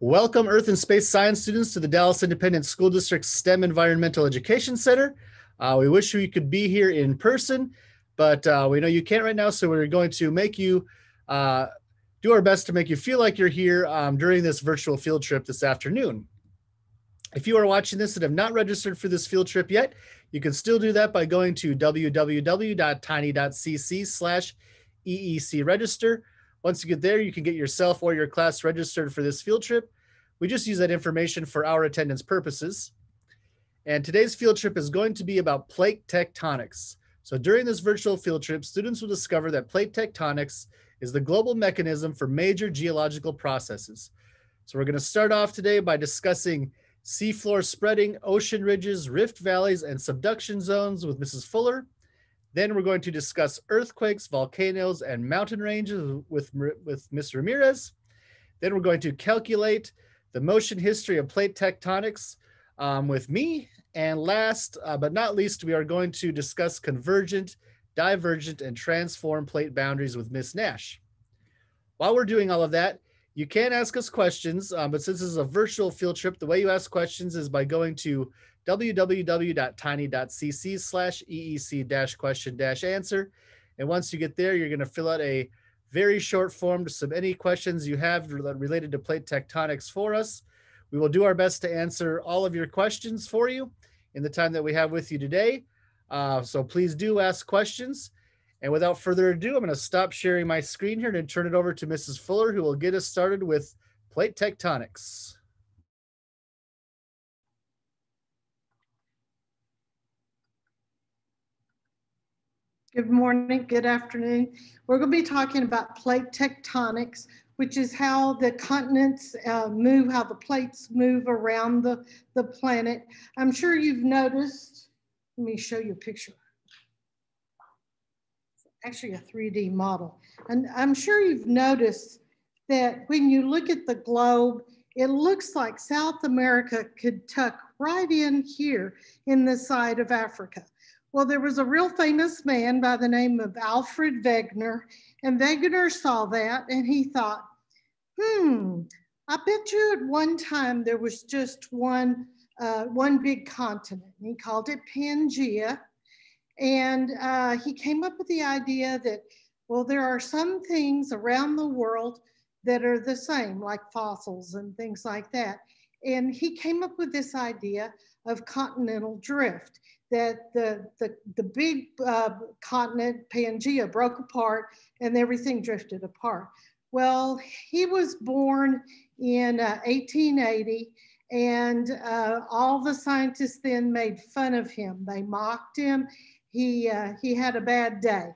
Welcome, Earth and Space Science students, to the Dallas Independent School District STEM Environmental Education Center. Uh, we wish we could be here in person, but uh, we know you can't right now, so we're going to make you uh, do our best to make you feel like you're here um, during this virtual field trip this afternoon. If you are watching this and have not registered for this field trip yet, you can still do that by going to www.tiny.cc slash EEC register. Once you get there, you can get yourself or your class registered for this field trip. We just use that information for our attendance purposes. And today's field trip is going to be about plate tectonics. So during this virtual field trip, students will discover that plate tectonics is the global mechanism for major geological processes. So we're going to start off today by discussing seafloor spreading, ocean ridges, rift valleys, and subduction zones with Mrs. Fuller. Then we're going to discuss earthquakes, volcanoes, and mountain ranges with, with Ms. Ramirez. Then we're going to calculate the motion history of plate tectonics um, with me. And last uh, but not least, we are going to discuss convergent, divergent, and transform plate boundaries with Ms. Nash. While we're doing all of that, you can ask us questions, um, but since this is a virtual field trip, the way you ask questions is by going to www.tiny.cc slash EEC dash question dash answer. And once you get there, you're going to fill out a very short form to submit any questions you have related to plate tectonics for us. We will do our best to answer all of your questions for you in the time that we have with you today. Uh, so please do ask questions. And without further ado, I'm going to stop sharing my screen here and turn it over to Mrs. Fuller, who will get us started with plate tectonics. Good morning, good afternoon. We're going to be talking about plate tectonics, which is how the continents uh, move, how the plates move around the, the planet. I'm sure you've noticed, let me show you a picture. Actually a 3D model. And I'm sure you've noticed that when you look at the globe, it looks like South America could tuck right in here in the side of Africa. Well, there was a real famous man by the name of Alfred Wegener, and Wegener saw that and he thought, hmm, I bet you at one time there was just one, uh, one big continent. He called it Pangea. And uh, he came up with the idea that, well, there are some things around the world that are the same, like fossils and things like that. And he came up with this idea of continental drift that the, the, the big uh, continent, Pangea, broke apart and everything drifted apart. Well, he was born in uh, 1880 and uh, all the scientists then made fun of him. They mocked him. He, uh, he had a bad day.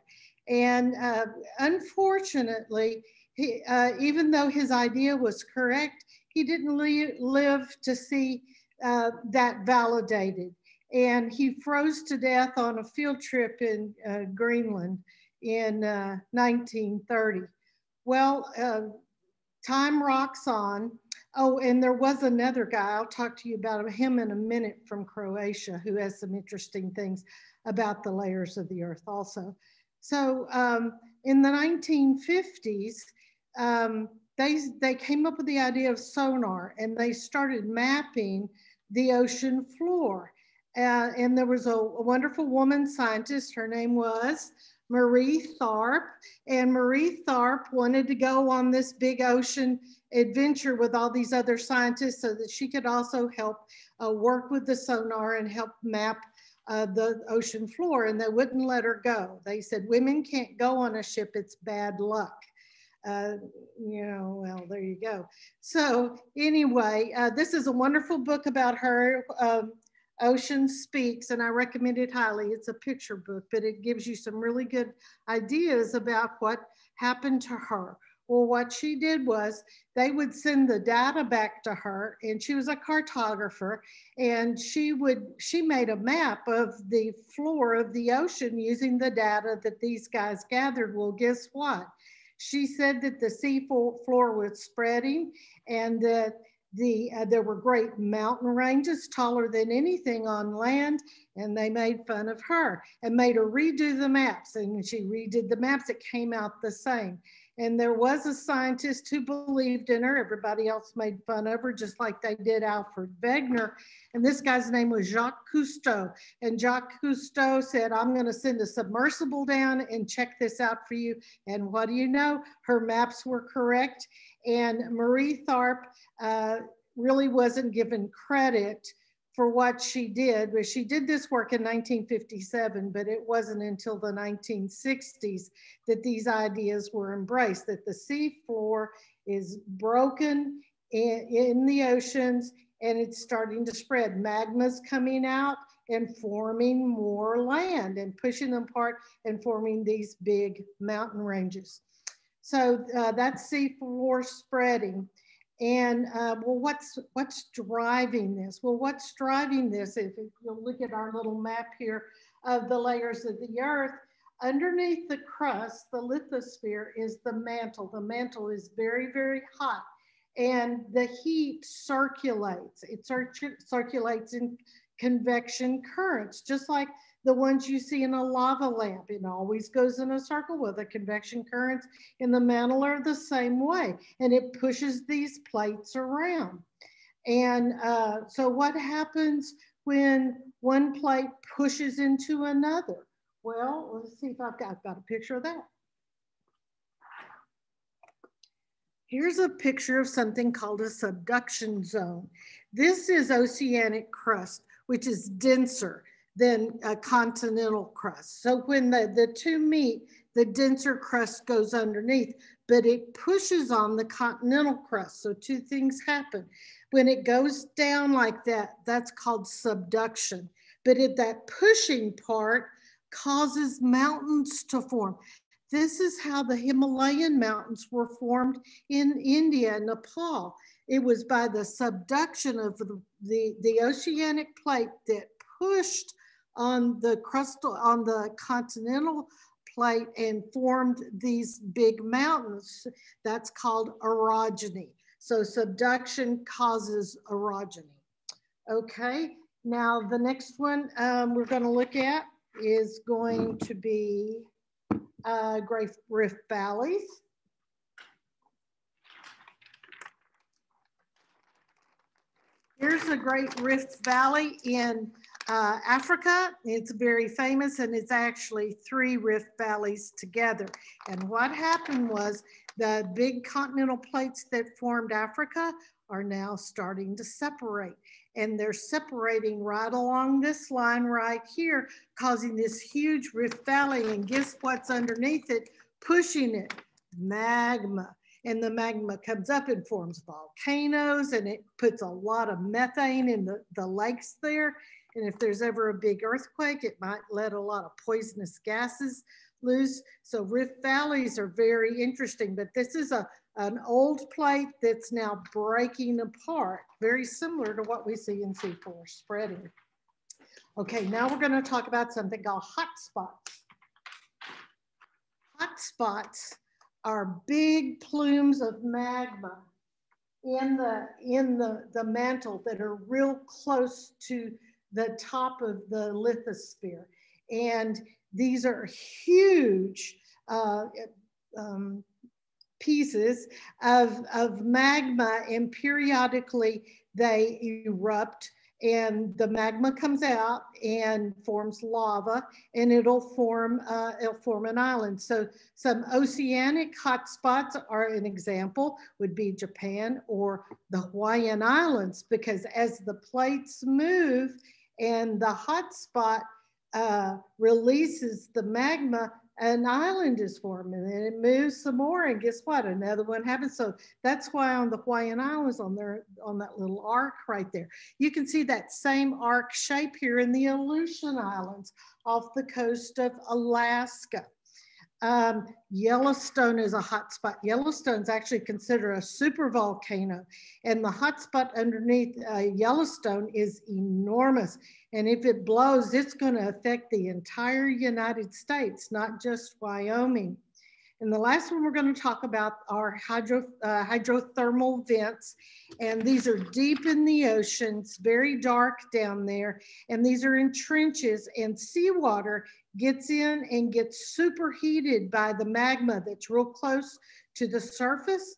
And uh, unfortunately, he, uh, even though his idea was correct, he didn't live to see that validated and he froze to death on a field trip in uh, Greenland in uh, 1930. Well, uh, time rocks on. Oh, and there was another guy, I'll talk to you about him in a minute from Croatia, who has some interesting things about the layers of the earth also. So um, in the 1950s, um, they, they came up with the idea of sonar and they started mapping the ocean floor. Uh, and there was a, a, wonderful woman scientist. Her name was Marie Tharp. And Marie Tharp wanted to go on this big ocean adventure with all these other scientists so that she could also help uh, work with the sonar and help map uh, the ocean floor. And they wouldn't let her go. They said, women can't go on a ship, it's bad luck. Uh, you know, well, there you go. So anyway, uh, this is a wonderful book about her. Um, Ocean Speaks, and I recommend it highly. It's a picture book, but it gives you some really good ideas about what happened to her. Well, what she did was they would send the data back to her, and she was a cartographer, and she would she made a map of the floor of the ocean using the data that these guys gathered. Well, guess what? She said that the sea floor was spreading, and that the, uh, there were great mountain ranges taller than anything on land, and they made fun of her and made her redo the maps. And when she redid the maps, it came out the same. And there was a scientist who believed in her. Everybody else made fun of her, just like they did Alfred Wegener. And this guy's name was Jacques Cousteau. And Jacques Cousteau said, I'm going to send a submersible down and check this out for you. And what do you know? Her maps were correct. And Marie Tharp uh, really wasn't given credit for what she did, but she did this work in 1957, but it wasn't until the 1960s that these ideas were embraced, that the sea floor is broken in, in the oceans and it's starting to spread. Magma's coming out and forming more land and pushing them apart and forming these big mountain ranges. So uh, that's sea floor spreading. And uh, well, what's what's driving this? Well, what's driving this? If you look at our little map here of the layers of the Earth, underneath the crust, the lithosphere is the mantle. The mantle is very, very hot, and the heat circulates. It cir circulates in convection currents, just like the ones you see in a lava lamp. It always goes in a circle with the convection currents in the mantle are the same way. And it pushes these plates around. And uh, so what happens when one plate pushes into another? Well, let's see if I've got, I've got a picture of that. Here's a picture of something called a subduction zone. This is oceanic crust, which is denser than a continental crust. So when the, the two meet, the denser crust goes underneath, but it pushes on the continental crust. So two things happen. When it goes down like that, that's called subduction. But that pushing part causes mountains to form. This is how the Himalayan mountains were formed in India and Nepal. It was by the subduction of the, the, the oceanic plate that pushed on the crustal, on the continental plate and formed these big mountains. That's called orogeny. So subduction causes orogeny. Okay, now the next one um, we're gonna look at is going to be uh, Great Rift Valleys. Here's the Great Rift Valley in uh, Africa, it's very famous and it's actually three rift valleys together. And what happened was the big continental plates that formed Africa are now starting to separate. And they're separating right along this line right here, causing this huge rift valley. And guess what's underneath it, pushing it? Magma and the magma comes up and forms volcanoes and it puts a lot of methane in the, the lakes there and if there's ever a big earthquake, it might let a lot of poisonous gases loose. So rift valleys are very interesting, but this is a, an old plate that's now breaking apart, very similar to what we see in sea floor spreading. Okay, now we're gonna talk about something called hotspots. Hotspots are big plumes of magma in the in the, the mantle that are real close to the top of the lithosphere. And these are huge uh, um, pieces of, of magma and periodically they erupt and the magma comes out and forms lava and it'll form uh, it'll form an island so some oceanic hotspots are an example would be japan or the hawaiian islands because as the plates move and the hot spot uh, releases the magma, an island is formed and then it moves some more and guess what? Another one happens. So that's why on the hawaiian islands on there on that little arc right there you can see that same arc shape here in the aleutian islands off the coast of alaska um, Yellowstone is a hotspot. Yellowstone is actually considered a super volcano, and the hotspot underneath uh, Yellowstone is enormous. And if it blows, it's going to affect the entire United States, not just Wyoming. And the last one we're going to talk about are hydro, uh, hydrothermal vents. And these are deep in the oceans, very dark down there. And these are in trenches and seawater gets in and gets superheated by the magma that's real close to the surface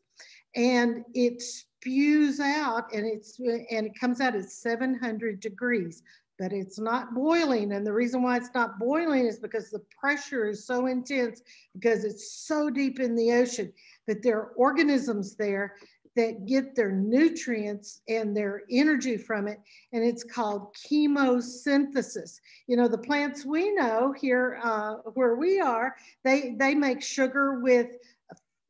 and it spews out and it's and it comes out at 700 degrees. But it's not boiling and the reason why it's not boiling is because the pressure is so intense because it's so deep in the ocean that there are organisms there that get their nutrients and their energy from it, and it's called chemosynthesis. You know, the plants we know here uh, where we are, they, they make sugar with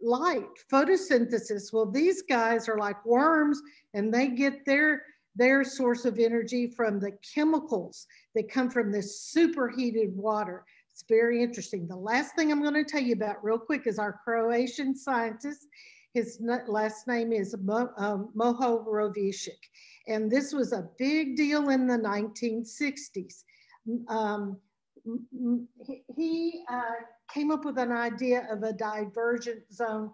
light, photosynthesis. Well, these guys are like worms and they get their their source of energy from the chemicals that come from this superheated water. It's very interesting. The last thing I'm going to tell you about real quick is our Croatian scientist. His last name is Mo, um, Mohorovičić. And this was a big deal in the 1960s. Um, he uh, came up with an idea of a divergent zone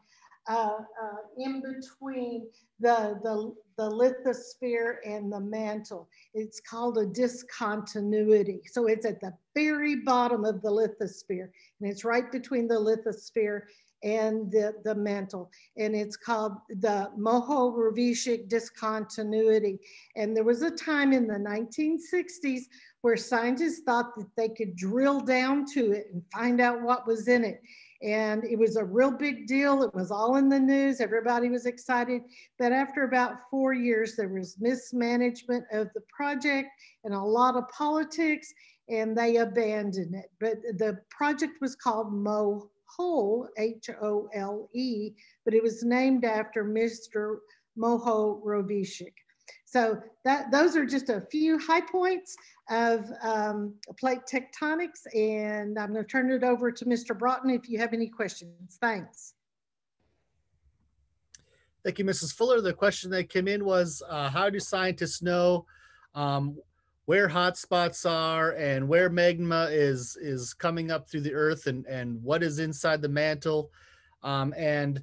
uh, uh, in between the, the, the lithosphere and the mantle. It's called a discontinuity. So it's at the very bottom of the lithosphere and it's right between the lithosphere and the, the mantle. And it's called the Mohorovičić discontinuity. And there was a time in the 1960s where scientists thought that they could drill down to it and find out what was in it. And it was a real big deal. It was all in the news. Everybody was excited. But after about four years, there was mismanagement of the project and a lot of politics, and they abandoned it. But the project was called Mo Hole, H-O-L-E, but it was named after Mr. Mohorovičić. So that those are just a few high points of um, plate tectonics. And I'm going to turn it over to Mr. Broughton if you have any questions. Thanks. Thank you, Mrs. Fuller. The question that came in was, uh, how do scientists know um, where hotspots are and where magma is is coming up through the earth and and what is inside the mantle. Um, and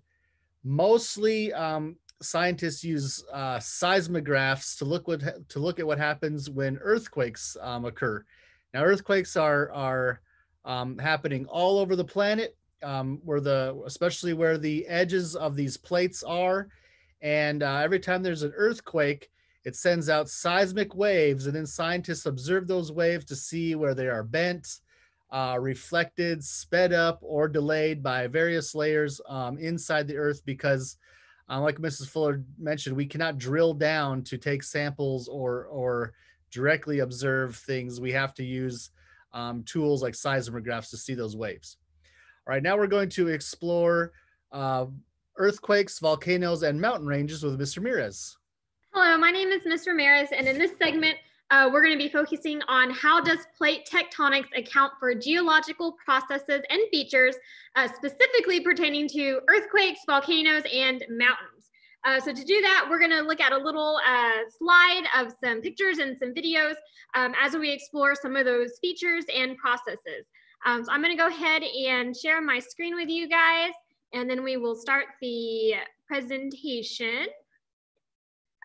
mostly um, scientists use uh, seismographs to look what to look at what happens when earthquakes um, occur. Now earthquakes are are um, happening all over the planet um, where the especially where the edges of these plates are. And uh, every time there's an earthquake it sends out seismic waves, and then scientists observe those waves to see where they are bent, uh, reflected, sped up, or delayed by various layers um, inside the Earth because, uh, like Mrs. Fuller mentioned, we cannot drill down to take samples or, or directly observe things. We have to use um, tools like seismographs to see those waves. All right, now we're going to explore uh, earthquakes, volcanoes, and mountain ranges with Mr. Ramirez. Hello, my name is Mr. Ramirez, and in this segment, uh, we're going to be focusing on how does plate tectonics account for geological processes and features, uh, specifically pertaining to earthquakes, volcanoes, and mountains. Uh, so to do that, we're going to look at a little uh, slide of some pictures and some videos um, as we explore some of those features and processes. Um, so I'm going to go ahead and share my screen with you guys, and then we will start the presentation.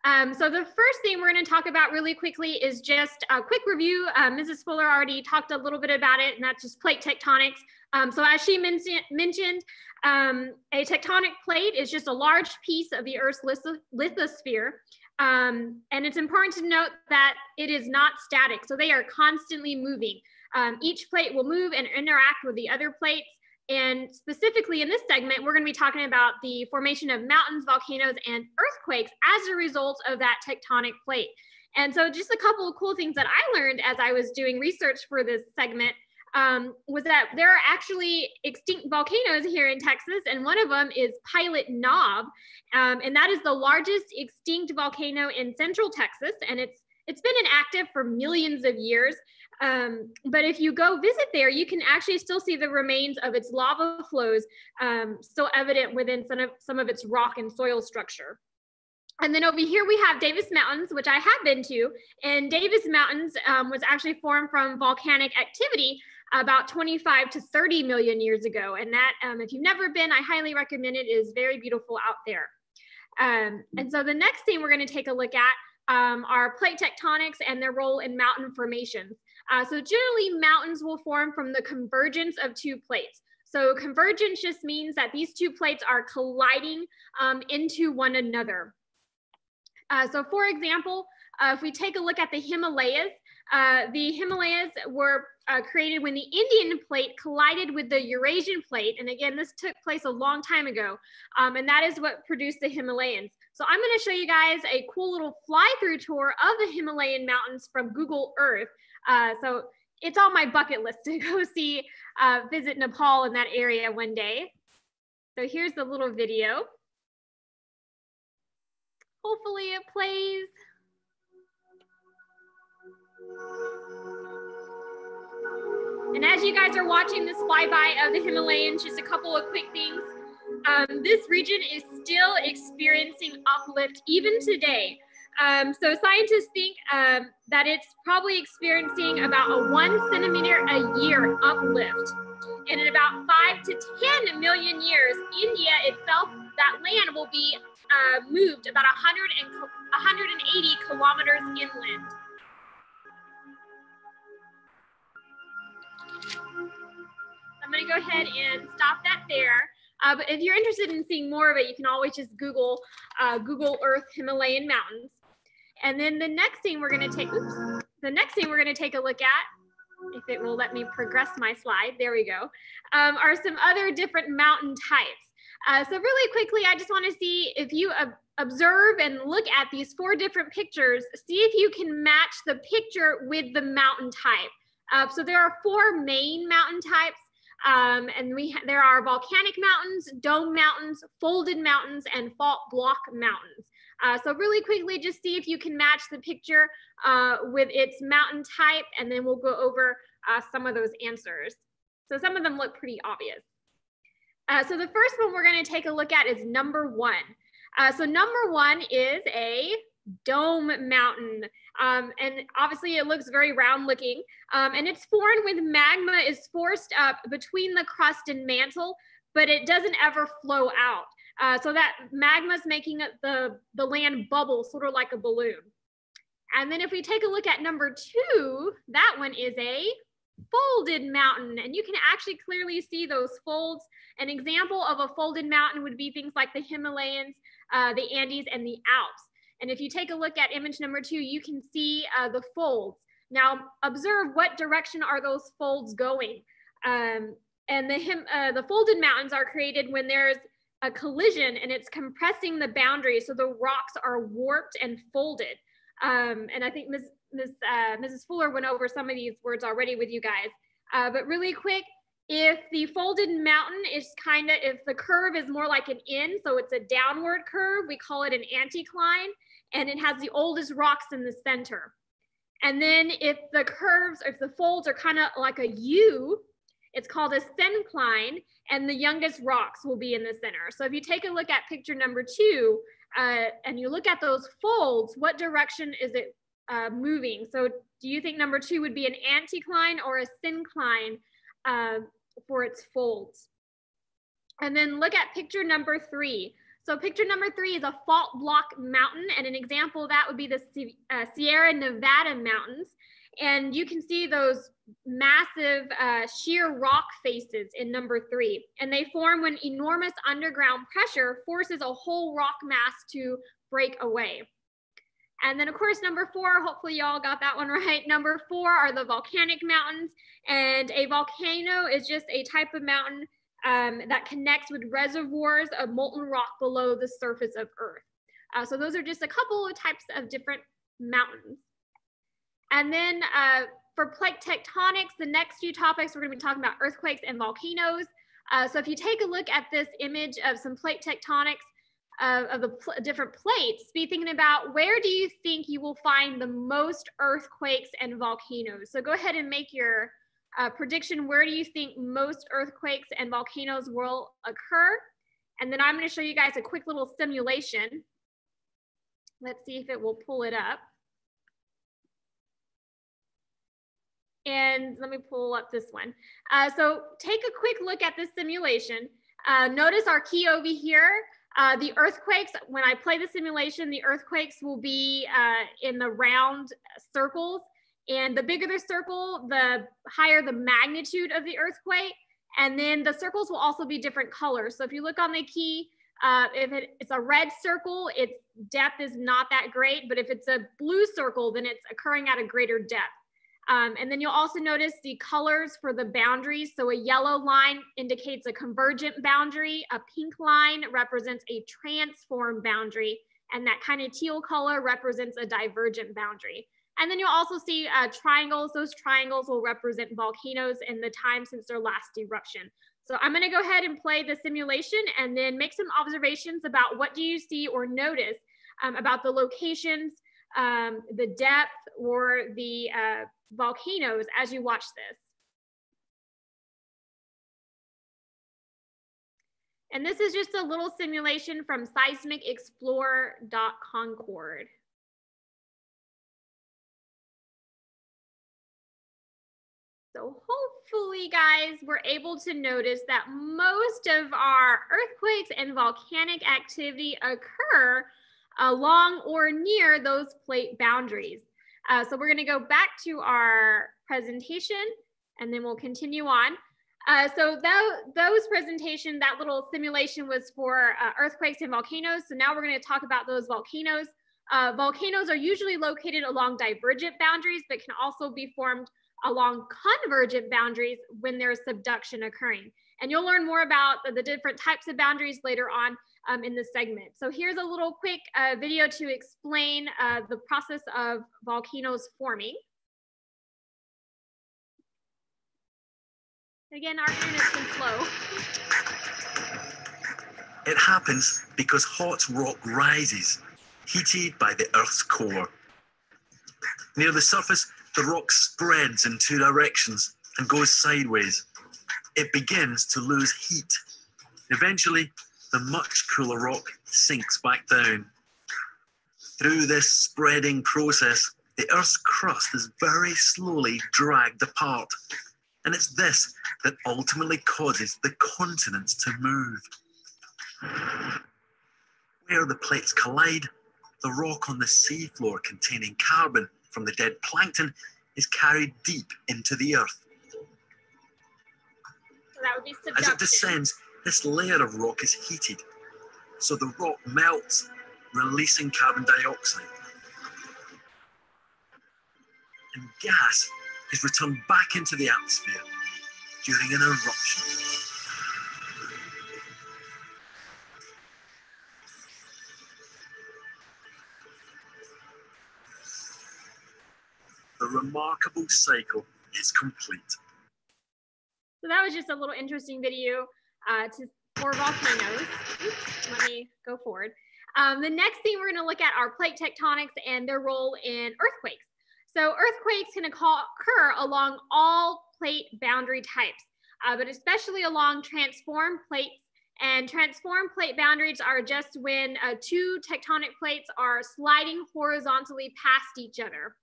Um, so the first thing we're going to talk about really quickly is just a quick review. Mrs. Fuller already talked a little bit about it, and that's just plate tectonics. Um, so as she men mentioned, um, a tectonic plate is just a large piece of the Earth's lithosphere. Um, and it's important to note that it is not static. So they are constantly moving. Um, each plate will move and interact with the other plates. And specifically in this segment, we're going to be talking about the formation of mountains, volcanoes, and earthquakes as a result of that tectonic plate. And so, just a couple of cool things that I learned as I was doing research for this segment um, was that there are actually extinct volcanoes here in Texas, and one of them is Pilot Knob, um, and that is the largest extinct volcano in Central Texas, and it's it's been inactive for millions of years. Um, but if you go visit there, you can actually still see the remains of its lava flows um, still evident within some of, some of its rock and soil structure. And then over here we have Davis Mountains, which I have been to. And Davis Mountains um, was actually formed from volcanic activity about 25 to 30 million years ago. And that, um, if you've never been, I highly recommend it. it is very beautiful out there. Um, and so the next thing we're going to take a look at um, are plate tectonics and their role in mountain formations. Uh, so generally mountains will form from the convergence of two plates. So convergence just means that these two plates are colliding um, into one another. Uh, so for example, uh, if we take a look at the Himalayas, uh, the Himalayas were uh, created when the Indian plate collided with the Eurasian plate. And again, this took place a long time ago. Um, and that is what produced the Himalayas. So I'm gonna show you guys a cool little fly through tour of the Himalayan mountains from Google Earth. Uh, so it's on my bucket list to go see, uh, visit Nepal in that area one day. So here's the little video. Hopefully it plays. And as you guys are watching this flyby of the Himalayas, just a couple of quick things. Um, this region is still experiencing uplift even today. Um, so scientists think um, that it's probably experiencing about a one centimeter a year uplift. And in about five to 10 million years, India itself, that land will be uh, moved about 100 and 180 kilometers inland. I'm gonna go ahead and stop that there. Uh, but if you're interested in seeing more of it, you can always just Google uh, Google Earth Himalayan mountains. And then the next thing we're gonna take, oops, the next thing we're gonna take a look at, if it will let me progress my slide, there we go, um, are some other different mountain types. Uh, so really quickly, I just wanna see if you observe and look at these four different pictures, see if you can match the picture with the mountain type. Uh, so there are four main mountain types. Um, and we there are volcanic mountains, dome mountains, folded mountains, and fault block mountains. Uh, so really quickly, just see if you can match the picture uh, with its mountain type, and then we'll go over uh, some of those answers. So some of them look pretty obvious. Uh, so the first one we're gonna take a look at is number one. Uh, so number one is a dome mountain. Um, and obviously it looks very round looking. Um, and it's formed when magma is forced up between the crust and mantle, but it doesn't ever flow out. Uh, so that magma is making the, the land bubble sort of like a balloon. And then if we take a look at number two, that one is a folded mountain. And you can actually clearly see those folds. An example of a folded mountain would be things like the Himalayas, uh, the Andes, and the Alps. And if you take a look at image number two, you can see uh, the folds. Now observe what direction are those folds going. Um, and the, uh, the folded mountains are created when there's a collision and it's compressing the boundaries so the rocks are warped and folded. Um, and I think Ms. Ms. Uh, Mrs. Fuller went over some of these words already with you guys. Uh, but really quick, if the folded mountain is kind of, if the curve is more like an in, so it's a downward curve, we call it an anticline and it has the oldest rocks in the center. And then if the curves, if the folds are kind of like a U, it's called a syncline, and the youngest rocks will be in the center. So if you take a look at picture number two, uh, and you look at those folds, what direction is it uh, moving? So do you think number two would be an anticline or a syncline uh, for its folds? And then look at picture number three. So picture number three is a fault block mountain. And an example of that would be the Sierra Nevada mountains. And you can see those massive uh, sheer rock faces in number three. And they form when enormous underground pressure forces a whole rock mass to break away. And then of course, number four, hopefully y'all got that one right. Number four are the volcanic mountains. And a volcano is just a type of mountain um, that connects with reservoirs of molten rock below the surface of Earth. Uh, so those are just a couple of types of different mountains. And then uh, for plate tectonics, the next few topics we're going to be talking about earthquakes and volcanoes. Uh, so if you take a look at this image of some plate tectonics uh, of the pl different plates, be thinking about where do you think you will find the most earthquakes and volcanoes? So go ahead and make your uh, prediction, where do you think most earthquakes and volcanoes will occur? And then I'm gonna show you guys a quick little simulation. Let's see if it will pull it up. And let me pull up this one. Uh, so take a quick look at this simulation. Uh, notice our key over here. Uh, the earthquakes, when I play the simulation, the earthquakes will be uh, in the round circles and the bigger the circle, the higher the magnitude of the earthquake. And then the circles will also be different colors. So if you look on the key, uh, if it, it's a red circle, its depth is not that great, but if it's a blue circle, then it's occurring at a greater depth. Um, and then you'll also notice the colors for the boundaries. So a yellow line indicates a convergent boundary, a pink line represents a transform boundary, and that kind of teal color represents a divergent boundary. And then you'll also see uh, triangles. Those triangles will represent volcanoes and the time since their last eruption. So I'm gonna go ahead and play the simulation and then make some observations about what do you see or notice um, about the locations, um, the depth, or the uh, volcanoes as you watch this. And this is just a little simulation from seismicexplorer.concord. So hopefully guys, we're able to notice that most of our earthquakes and volcanic activity occur along or near those plate boundaries. Uh, so we're gonna go back to our presentation and then we'll continue on. Uh, so those presentation, that little simulation was for uh, earthquakes and volcanoes. So now we're gonna talk about those volcanoes. Uh, volcanoes are usually located along divergent boundaries, but can also be formed along convergent boundaries when there's subduction occurring. And you'll learn more about the, the different types of boundaries later on um, in this segment. So here's a little quick uh, video to explain uh, the process of volcanoes forming. Again, our internet's been slow. It happens because hot rock rises, heated by the Earth's core. Near the surface, the rock spreads in two directions and goes sideways. It begins to lose heat. Eventually, the much cooler rock sinks back down. Through this spreading process, the Earth's crust is very slowly dragged apart. And it's this that ultimately causes the continents to move. Where the plates collide, the rock on the seafloor containing carbon from the dead plankton is carried deep into the earth. That would be As it descends, this layer of rock is heated, so the rock melts, releasing carbon dioxide. And gas is returned back into the atmosphere during an eruption. The remarkable cycle is complete. So that was just a little interesting video uh, to, for volcanoes. Oops, let me go forward. Um, the next thing we're going to look at are plate tectonics and their role in earthquakes. So earthquakes can occur along all plate boundary types, uh, but especially along transform plates. And transform plate boundaries are just when uh, two tectonic plates are sliding horizontally past each other.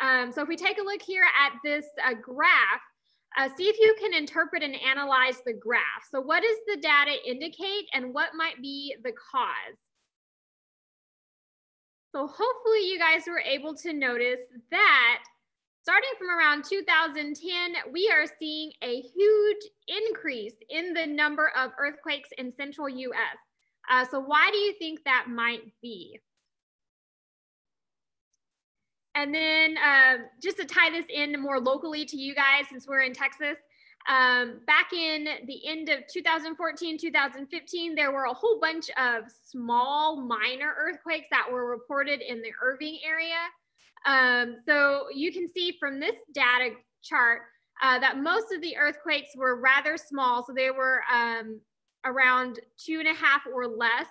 Um, so if we take a look here at this uh, graph, uh, see if you can interpret and analyze the graph. So what does the data indicate and what might be the cause? So hopefully you guys were able to notice that starting from around 2010, we are seeing a huge increase in the number of earthquakes in central US. Uh, so why do you think that might be? And then uh, just to tie this in more locally to you guys, since we're in Texas, um, back in the end of 2014, 2015, there were a whole bunch of small minor earthquakes that were reported in the Irving area. Um, so you can see from this data chart uh, that most of the earthquakes were rather small. So they were um, around two and a half or less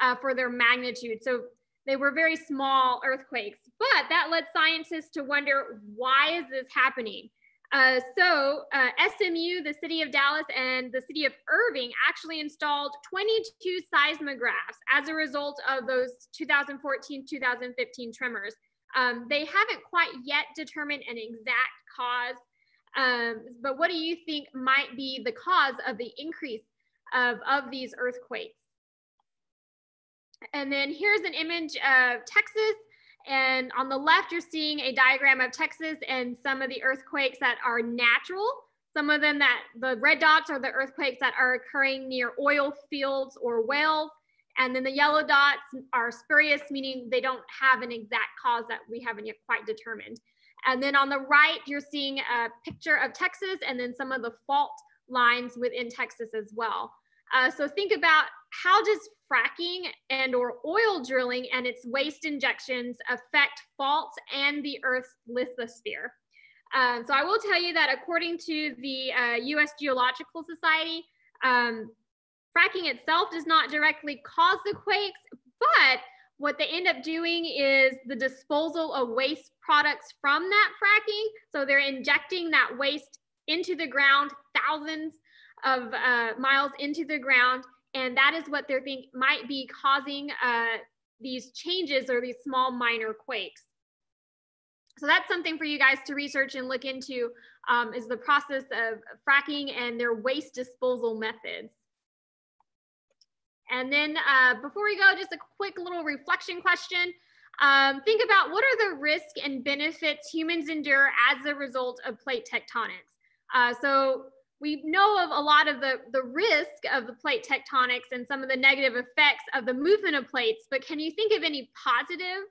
uh, for their magnitude. So they were very small earthquakes, but that led scientists to wonder why is this happening? Uh, so uh, SMU, the city of Dallas, and the city of Irving actually installed 22 seismographs as a result of those 2014-2015 tremors. Um, they haven't quite yet determined an exact cause, um, but what do you think might be the cause of the increase of, of these earthquakes? And then here's an image of Texas. And on the left, you're seeing a diagram of Texas and some of the earthquakes that are natural. Some of them that the red dots are the earthquakes that are occurring near oil fields or whales. And then the yellow dots are spurious, meaning they don't have an exact cause that we haven't yet quite determined. And then on the right, you're seeing a picture of Texas and then some of the fault lines within Texas as well. Uh, so think about how does fracking and or oil drilling and its waste injections affect faults and the Earth's lithosphere. Um, so I will tell you that according to the uh, U.S. Geological Society, um, fracking itself does not directly cause the quakes, but what they end up doing is the disposal of waste products from that fracking. So they're injecting that waste into the ground, thousands of uh, miles into the ground. And that is what they're think might be causing uh, these changes or these small minor quakes. So that's something for you guys to research and look into um, is the process of fracking and their waste disposal methods. And then uh, before we go, just a quick little reflection question. Um, think about what are the risks and benefits humans endure as a result of plate tectonics. Uh, so we know of a lot of the, the risk of the plate tectonics and some of the negative effects of the movement of plates, but can you think of any positive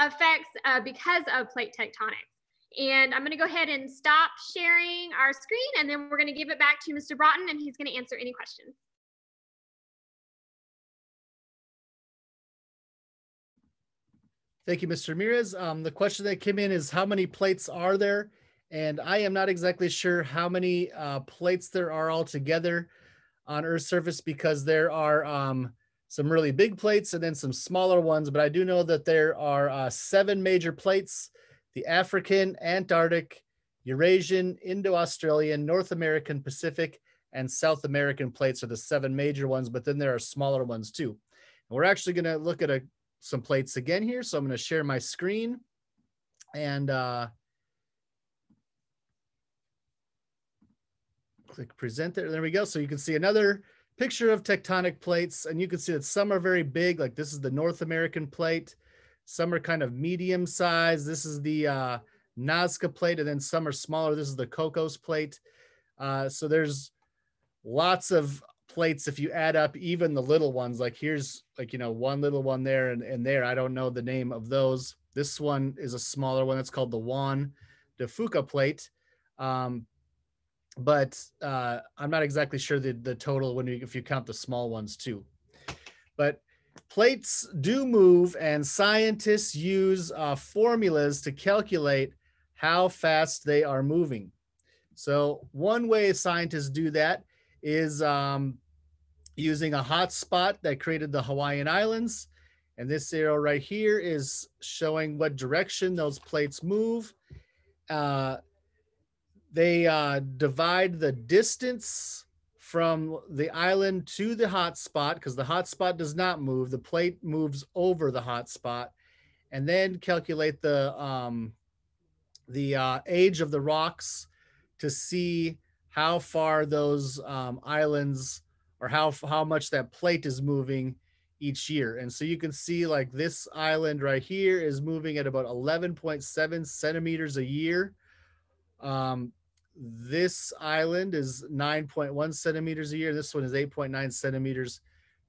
effects uh, because of plate tectonics? And I'm gonna go ahead and stop sharing our screen and then we're gonna give it back to Mr. Broughton and he's gonna answer any questions. Thank you, Mr. Ramirez. Um, the question that came in is how many plates are there? And I am not exactly sure how many uh, plates there are altogether on Earth's surface because there are um, some really big plates and then some smaller ones. But I do know that there are uh, seven major plates, the African, Antarctic, Eurasian, Indo-Australian, North American, Pacific, and South American plates are the seven major ones, but then there are smaller ones too. And we're actually gonna look at a some plates again here. So I'm going to share my screen and uh, click present there. There we go. So you can see another picture of tectonic plates and you can see that some are very big. Like this is the North American plate. Some are kind of medium size. This is the uh, Nazca plate and then some are smaller. This is the Cocos plate. Uh, so there's lots of plates if you add up even the little ones like here's like you know one little one there and, and there i don't know the name of those this one is a smaller one that's called the juan de fuca plate um, but uh, i'm not exactly sure the, the total when you if you count the small ones too but plates do move and scientists use uh, formulas to calculate how fast they are moving so one way scientists do that is um, using a hotspot that created the Hawaiian Islands. And this arrow right here is showing what direction those plates move. Uh, they uh, divide the distance from the island to the hotspot because the hotspot does not move. The plate moves over the hotspot, and then calculate the um, the uh, age of the rocks to see how far those um, islands or how how much that plate is moving each year. And so you can see like this island right here is moving at about 11.7 centimeters a year. Um, this island is 9.1 centimeters a year. This one is 8.9 centimeters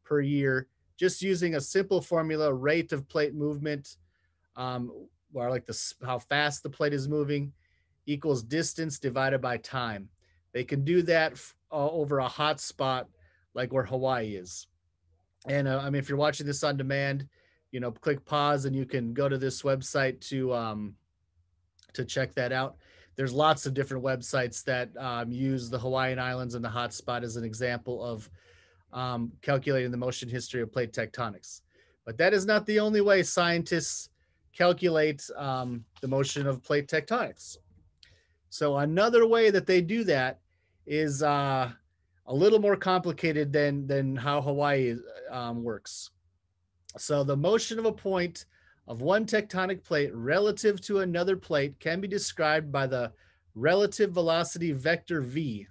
per year. Just using a simple formula, rate of plate movement, um, or like the how fast the plate is moving, equals distance divided by time. They can do that uh, over a hot spot like where Hawaii is. And uh, I mean, if you're watching this on demand, you know, click pause and you can go to this website to um, to check that out. There's lots of different websites that um, use the Hawaiian Islands and the hotspot as an example of um, calculating the motion history of plate tectonics. But that is not the only way scientists calculate um, the motion of plate tectonics. So another way that they do that is uh, a little more complicated than than how Hawaii um, works. So the motion of a point of one tectonic plate relative to another plate can be described by the relative velocity vector v.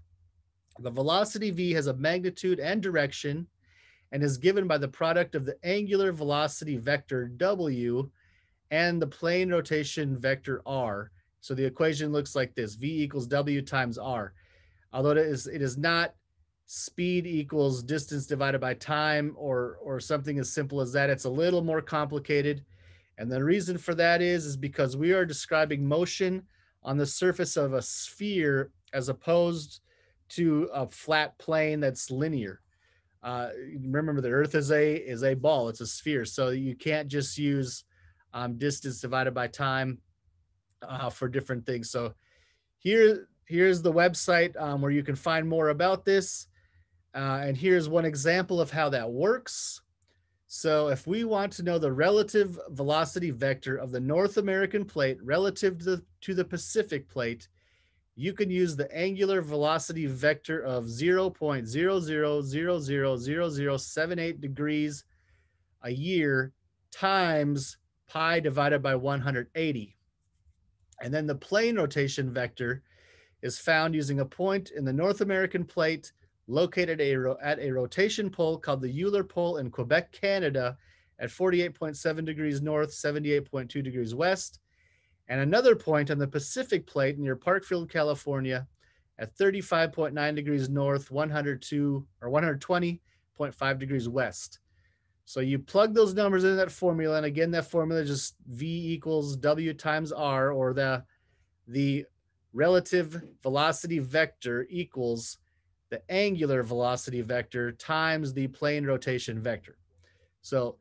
The velocity v has a magnitude and direction and is given by the product of the angular velocity vector w and the plane rotation vector r. So the equation looks like this, v equals w times r. although it is it is not speed equals distance divided by time or or something as simple as that. It's a little more complicated. And the reason for that is is because we are describing motion on the surface of a sphere as opposed to a flat plane that's linear. Uh, remember, the Earth is a is a ball; it's a sphere, so you can't just use um, distance divided by time uh, for different things. So here here's the website um, where you can find more about this, uh, and here's one example of how that works. So if we want to know the relative velocity vector of the North American plate relative to the, to the Pacific plate, you can use the angular velocity vector of 0.00000078 degrees a year times pi divided by 180. And then the plane rotation vector is found using a point in the North American plate located a, at a rotation pole called the Euler pole in Quebec, Canada at 48.7 degrees north, 78.2 degrees west and another point on the Pacific plate near Parkfield, California at 35.9 degrees north, 102 or 120.5 degrees west. So you plug those numbers in that formula, and again, that formula just V equals W times R, or the the relative velocity vector equals the angular velocity vector times the plane rotation vector. So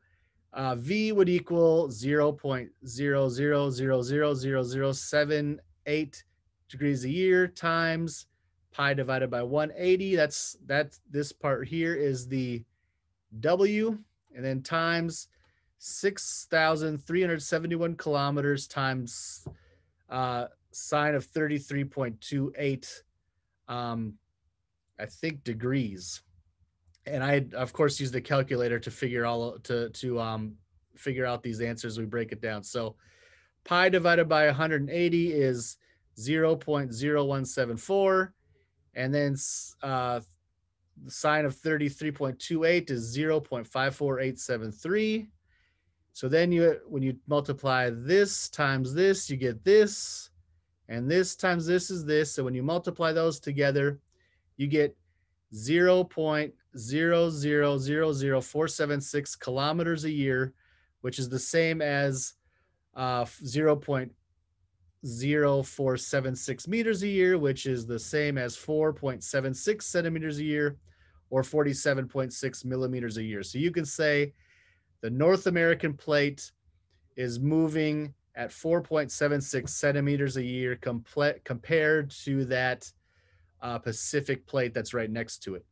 uh, v would equal 0.00000078 degrees a year times pi divided by 180. That's that's this part here is the W, and then times 6,371 kilometers times uh, sine of 33.28, um, I think degrees and I of course used the calculator to figure all to to um figure out these answers. We break it down. So pi divided by 180 is 0.0174, and then uh, the sine of 33.28 is 0.54873. So then you when you multiply this times this, you get this, and this times this is this. So when you multiply those together, you get 0.0000476 kilometers a year, which is the same as uh, 0.0476 meters a year, which is the same as 4.76 centimeters a year or 47.6 millimeters a year. So you can say the North American plate is moving at 4.76 centimeters a year comple- compared to that uh, Pacific plate that's right next to it.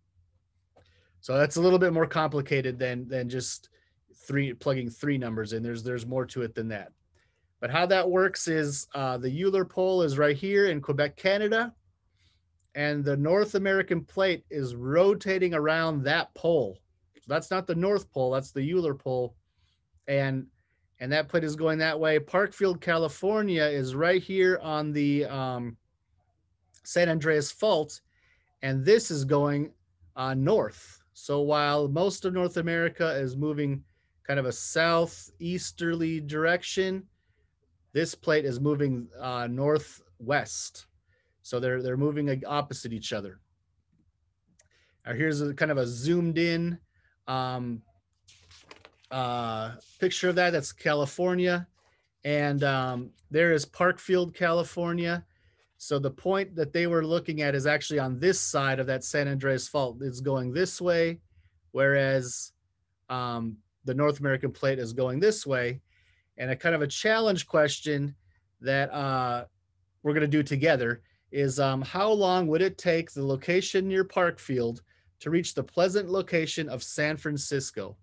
So that's a little bit more complicated than than just three plugging three numbers in. There's there's more to it than that. But how that works is uh, the Euler pole is right here in Quebec, Canada, and the North American plate is rotating around that pole. So that's not the North Pole, that's the Euler pole, and and that plate is going that way. Parkfield, California, is right here on the um, San Andreas Fault, and this is going uh, north. So while most of North America is moving kind of a southeasterly direction, this plate is moving uh, northwest. So they're they're moving opposite each other. Now here's a kind of a zoomed in um, uh, picture of that. That's California, and um, there is Parkfield, California. So the point that they were looking at is actually on this side of that San Andreas Fault. It's going this way, whereas um, the North American plate is going this way. And a kind of a challenge question that uh, we're going to do together is um, how long would it take the location near Parkfield to reach the pleasant location of San Francisco?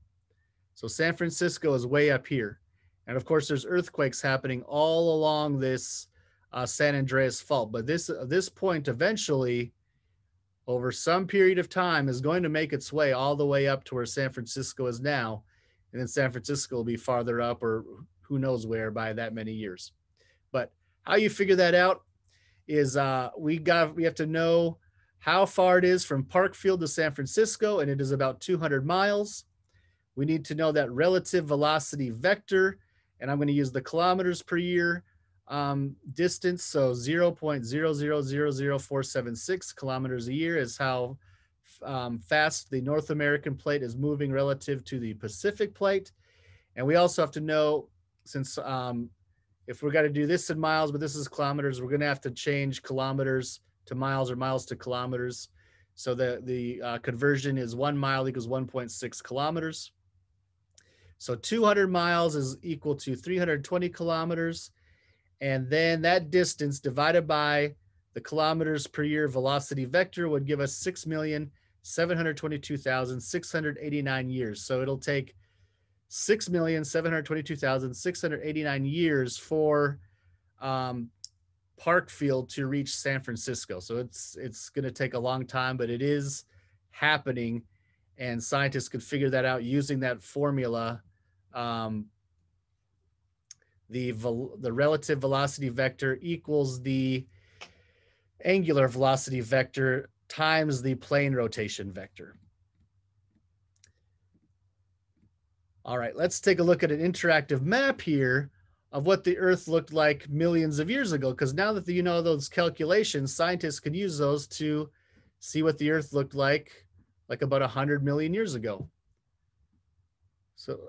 So San Francisco is way up here. And of course, there's earthquakes happening all along this uh, San Andreas Fault. But this uh, this point eventually, over some period of time, is going to make its way all the way up to where San Francisco is now, and then San Francisco will be farther up, or who knows where by that many years. But how you figure that out is uh, we got we have to know how far it is from Parkfield to San Francisco, and it is about 200 miles. We need to know that relative velocity vector, and I'm going to use the kilometers per year um, distance. So 0.0000476 kilometers a year is how um, fast the North American plate is moving relative to the Pacific plate. And we also have to know, since um, if we're going to do this in miles, but this is kilometers, we're going to have to change kilometers to miles or miles to kilometers. So the, the uh, conversion is one mile equals 1.6 kilometers. So 200 miles is equal to 320 kilometers. And then that distance divided by the kilometers per year velocity vector would give us 6,722,689 years. So it'll take 6,722,689 years for um, Parkfield to reach San Francisco. So it's it's going to take a long time, but it is happening, and scientists could figure that out using that formula. Um, the the relative velocity vector equals the angular velocity vector times the plane rotation vector. All right, let's take a look at an interactive map here of what the Earth looked like millions of years ago. Because now that you know those calculations, scientists can use those to see what the Earth looked like, like about 100 million years ago. So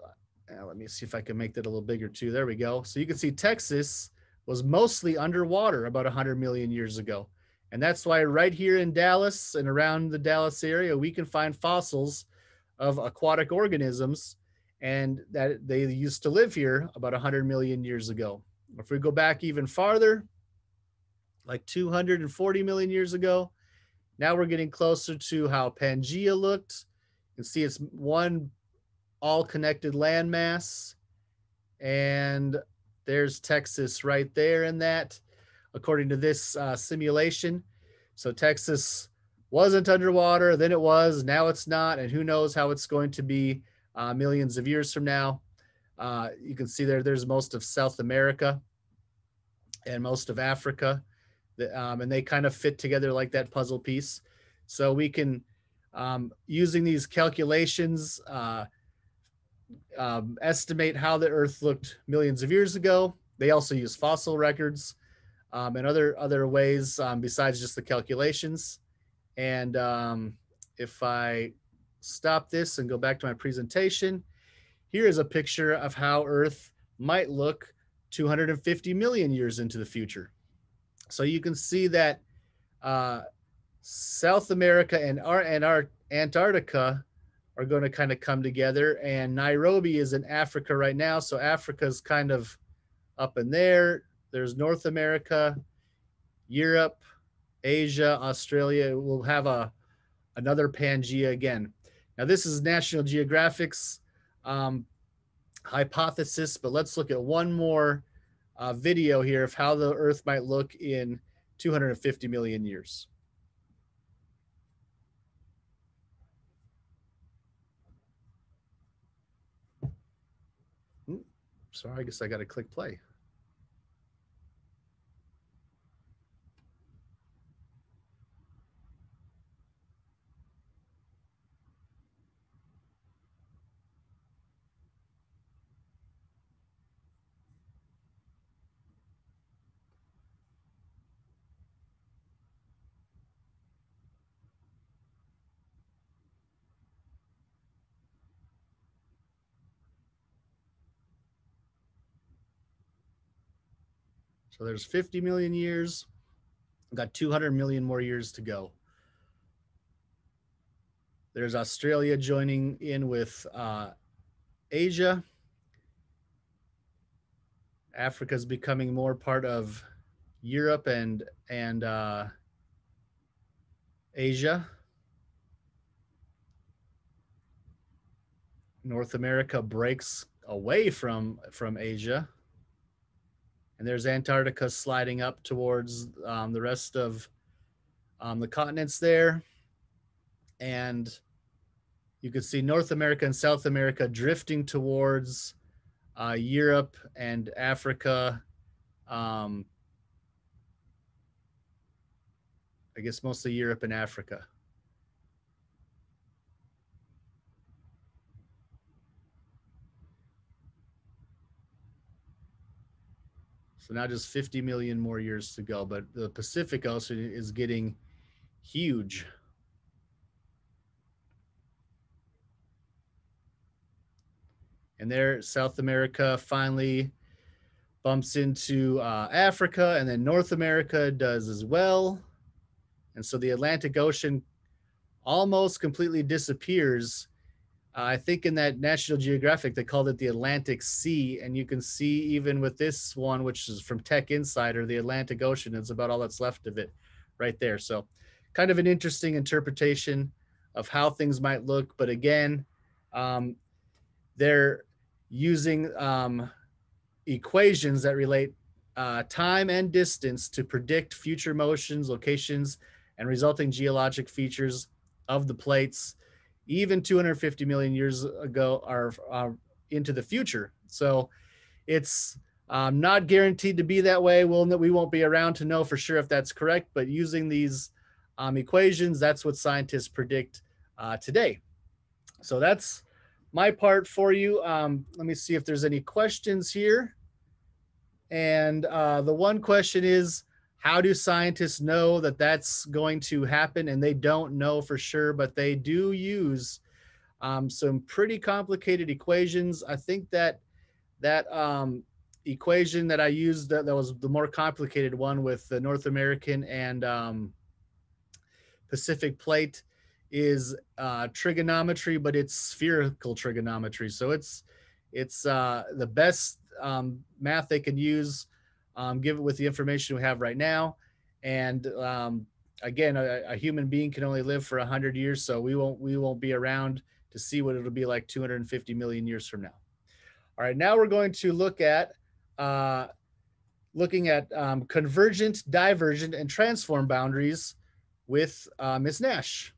uh, let me see if I can make that a little bigger too. There we go. So you can see Texas was mostly underwater about 100 million years ago. And that's why right here in Dallas and around the Dallas area, we can find fossils of aquatic organisms and that they used to live here about 100 million years ago. If we go back even farther, like 240 million years ago, now we're getting closer to how Pangea looked. You can see it's one all connected landmass. And there's Texas right there in that, according to this uh, simulation. So Texas wasn't underwater, then it was, now it's not, and who knows how it's going to be uh, millions of years from now. Uh, you can see there, there's most of South America and most of Africa, um, and they kind of fit together like that puzzle piece. So we can, um, using these calculations, uh, um, estimate how the Earth looked millions of years ago. They also use fossil records um, and other other ways um, besides just the calculations. And um, if I stop this and go back to my presentation. Here is a picture of how Earth might look 250 million years into the future. So you can see that uh, South America and our and our Antarctica are going to kind of come together, and Nairobi is in Africa right now. So Africa's kind of up in there. There's North America, Europe, Asia, Australia. We'll have a another Pangea again. Now, this is National Geographic's um, hypothesis, but let's look at one more uh, video here of how the Earth might look in 250 million years. Sorry, I guess I got to click play. So there's 50 million years. We've got 200 million more years to go. There's Australia joining in with uh, Asia. Africa is becoming more part of Europe and and uh, Asia. North America breaks away from from Asia and there's Antarctica sliding up towards um, the rest of um, the continents there. And you can see North America and South America drifting towards uh, Europe and Africa. Um, I guess mostly Europe and Africa. So now just 50 million more years to go, but the Pacific Ocean is getting huge. And there, South America finally bumps into uh, Africa, and then North America does as well. And so the Atlantic Ocean almost completely disappears. Uh, I think in that National Geographic, they called it the Atlantic Sea. And you can see, even with this one, which is from Tech Insider, the Atlantic Ocean is about all that's left of it right there. So, kind of an interesting interpretation of how things might look. But again, um, they're using um, equations that relate uh, time and distance to predict future motions, locations, and resulting geologic features of the plates, even 250 million years ago, are, are into the future. So it's um, not guaranteed to be that way. We'll, we won't be around to know for sure if that's correct, but using these um, equations, that's what scientists predict uh, today. So that's my part for you. Um, let me see if there's any questions here. And uh, the one question is, how do scientists know that that's going to happen? And they don't know for sure, but they do use um, some pretty complicated equations. I think that that um, equation that I used that, that was the more complicated one with the North American and um, Pacific plate is uh, trigonometry, but it's spherical trigonometry. So it's it's uh, the best um, math they can use, um, give it with the information we have right now. And um, again, a, a, human being can only live for hundred years, so we won't we won't be around to see what it'll be like 250 million years from now. All right, now we're going to look at uh, looking at um, convergent, divergent, and transform boundaries with uh, Ms. Nash.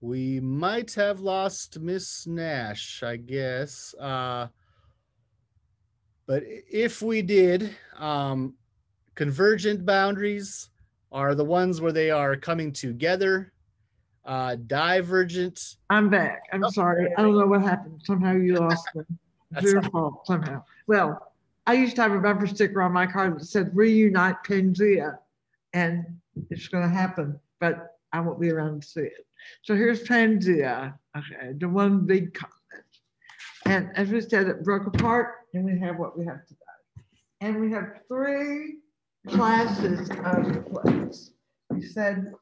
We might have lost Miss Nash, I guess. Uh, but if we did, um, convergent boundaries are the ones where they are coming together. Uh, divergent. I'm back. I'm oh, sorry. I don't know what happened. Somehow you lost me. It's your fault somehow. Well, I used to have a bumper sticker on my car that said reunite Pangea, and it's going to happen, but I won't be around to see it. So here's Pangea, okay, the one big continent. And as we said, it broke apart and we have what we have today. And we have three classes of plates. We said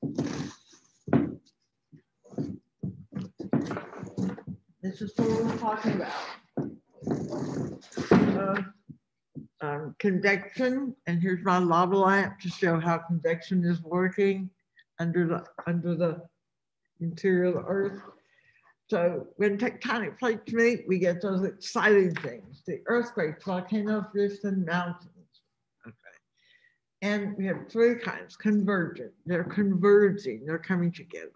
this is what we're talking about. Uh, um, convection, and here's my lava lamp to show how convection is working under the under the interior of the earth. So when tectonic plates meet, we get those exciting things, the earthquakes, volcanoes, rifts, and mountains. Okay. And we have three kinds, convergent. They're converging, they're coming together.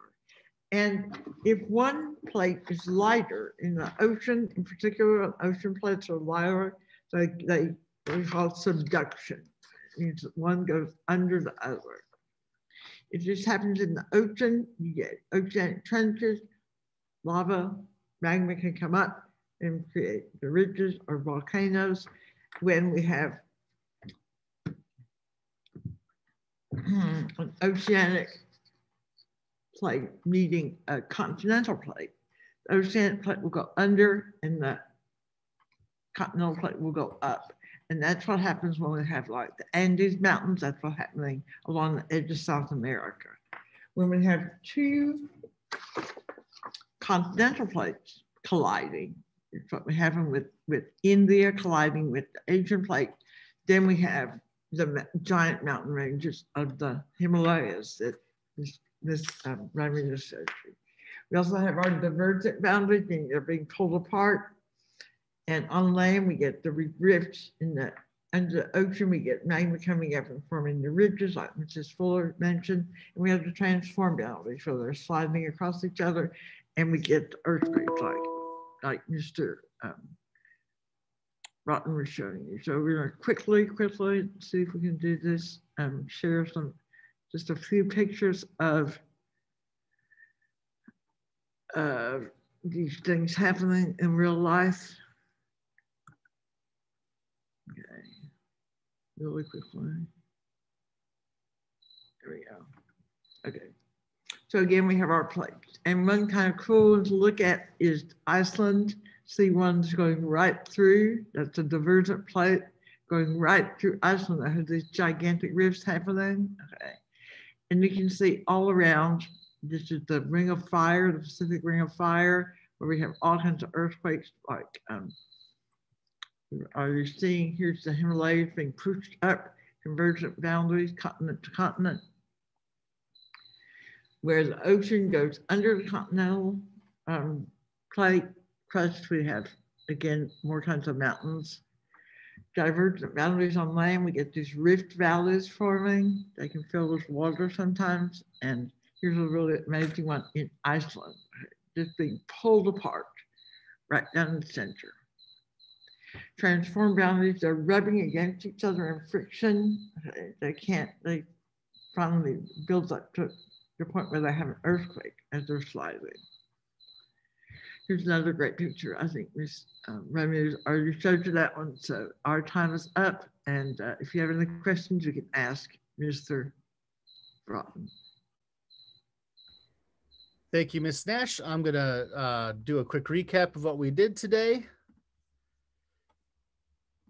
And if one plate is lighter in the ocean, in particular, ocean plates are lighter, they, they, we call subduction. It means one goes under the other. It just happens in the ocean. You get oceanic trenches, lava, magma can come up and create the ridges or volcanoes. When we have hmm, an oceanic plate meeting a continental plate, the oceanic plate will go under and the continental plate will go up. And that's what happens when we have like the Andes Mountains, that's what's happening along the edge of South America. When we have two continental plates colliding, it's what we have with, with India colliding with the Asian plate, then we have the giant mountain ranges of the Himalayas that this, this um, running surgery. We also have our divergent boundaries, meaning they're being pulled apart and on land, we get the rifts in the under the ocean, we get magma coming up and forming the ridges, like Mrs. Fuller mentioned, and we have the transform boundaries, so they're sliding across each other, and we get earthquakes like, like Mr. Um, Rotten was showing you. So we're gonna quickly, quickly see if we can do this, um, share some, just a few pictures of uh, these things happening in real life. Okay, really quickly. There we go. Okay. So again, we have our plates. And one kind of cool to look at is Iceland. See one's going right through. That's a divergent plate going right through Iceland. That has these gigantic rifts happening. Okay. And you can see all around, this is the ring of fire, the Pacific ring of fire, where we have all kinds of earthquakes like um, are you seeing here's the Himalayas being pushed up, convergent boundaries, continent to continent where the ocean goes under the continental um, plate crust, we have, again, more kinds of mountains. Divergent boundaries on land, we get these rift valleys forming. They can fill with water sometimes. And here's a really amazing one in Iceland, just being pulled apart right down the center. Transform boundaries, they're rubbing against each other in friction. They can't, they finally build up to the point where they have an earthquake as they're sliding. Here's another great picture. I think Ms. Um, Ramirez already showed you that one. So our time is up. And uh, if you have any questions, you can ask Mr. Broughton. Thank you, Ms. Nash. I'm going to uh, do a quick recap of what we did today.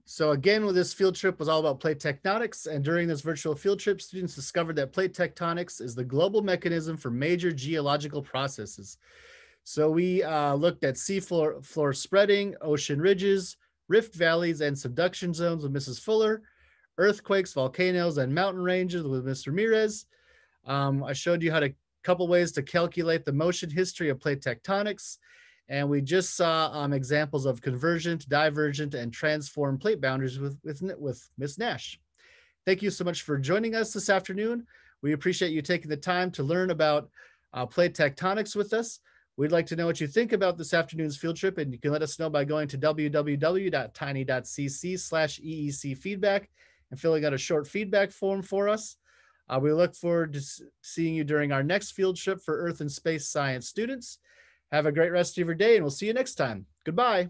So again, with this field trip was all about plate tectonics. And during this virtual field trip, students discovered that plate tectonics is the global mechanism for major geological processes. So we uh, looked at sea floor, spreading, ocean ridges, rift valleys, and subduction zones with Mrs. Fuller, earthquakes, volcanoes, and mountain ranges with Mr. Ramirez. Um, I showed you how to couple ways to calculate the motion history of plate tectonics. And we just saw um, examples of convergent, divergent, and transform plate boundaries with, with, with Ms. Nash. Thank you so much for joining us this afternoon. We appreciate you taking the time to learn about uh, plate tectonics with us. We'd like to know what you think about this afternoon's field trip, and you can let us know by going to www.tiny.cc slash EEC feedback and filling out a short feedback form for us. Uh, we look forward to seeing you during our next field trip for Earth and Space Science students. Have a great rest of your day, and we'll see you next time. Goodbye.